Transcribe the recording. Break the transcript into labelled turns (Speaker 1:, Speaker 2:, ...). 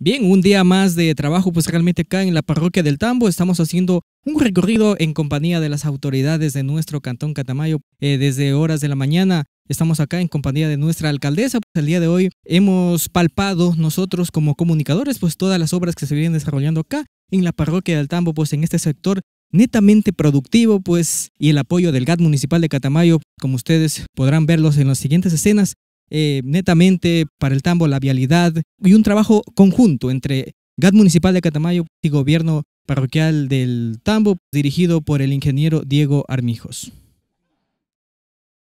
Speaker 1: Bien, un día más de trabajo, pues realmente acá en la parroquia del Tambo estamos haciendo un recorrido en compañía de las autoridades de nuestro cantón Catamayo. Eh, desde horas de la mañana estamos acá en compañía de nuestra alcaldesa. Pues, el día de hoy hemos palpado nosotros como comunicadores, pues todas las obras que se vienen desarrollando acá en la parroquia del Tambo, pues en este sector netamente productivo, pues, y el apoyo del GAT municipal de Catamayo, como ustedes podrán verlos en las siguientes escenas, eh, netamente para el tambo la vialidad y un trabajo conjunto entre GAT Municipal de Catamayo y Gobierno Parroquial del Tambo, dirigido por el ingeniero Diego Armijos.